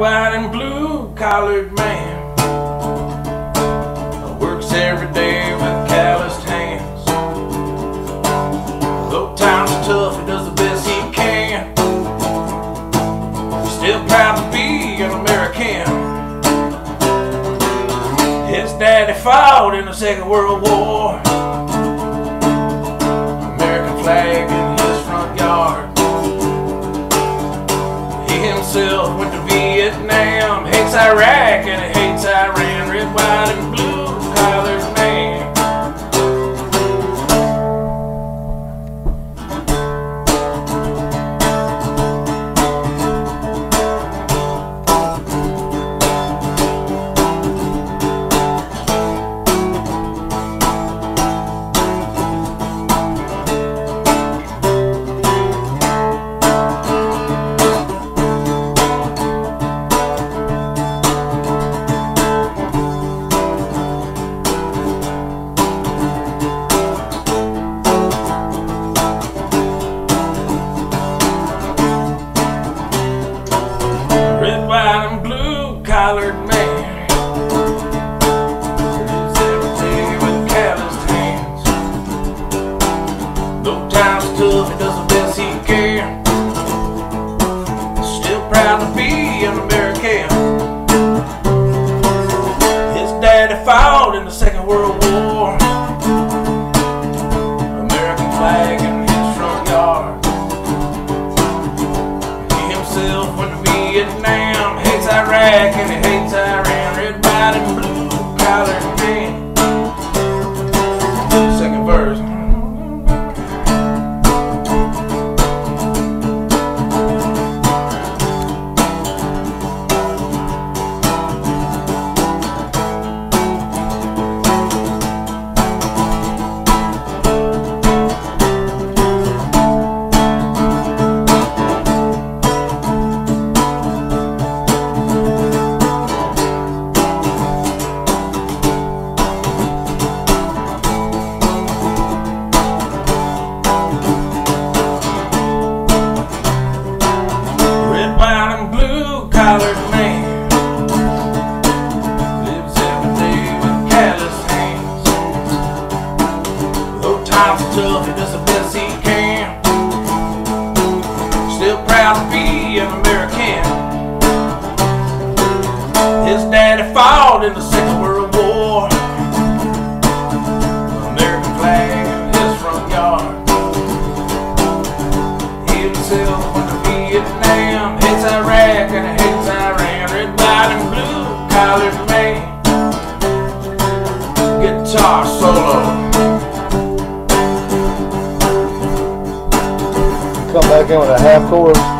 white, and blue collared man. Works every day with calloused hands. Though times are tough, he does the best he can. Still proud to be an American. His daddy fought in the Second World War. American flag in his front yard. Himself went to Vietnam, hates Iraq and hates Iran, red, white, and an American. His daddy fought in the Second World War. American flag in his front yard. He himself went to Vietnam, hates Iraq and he hates Iran, red, white, and blue blue man lives every day with hands. Are tough, he does the best he can. Still proud to be an American. His daddy fought in the Second World War. American flag in his front yard. Himself collared man. Guitar solo. Come back in with a half chorus.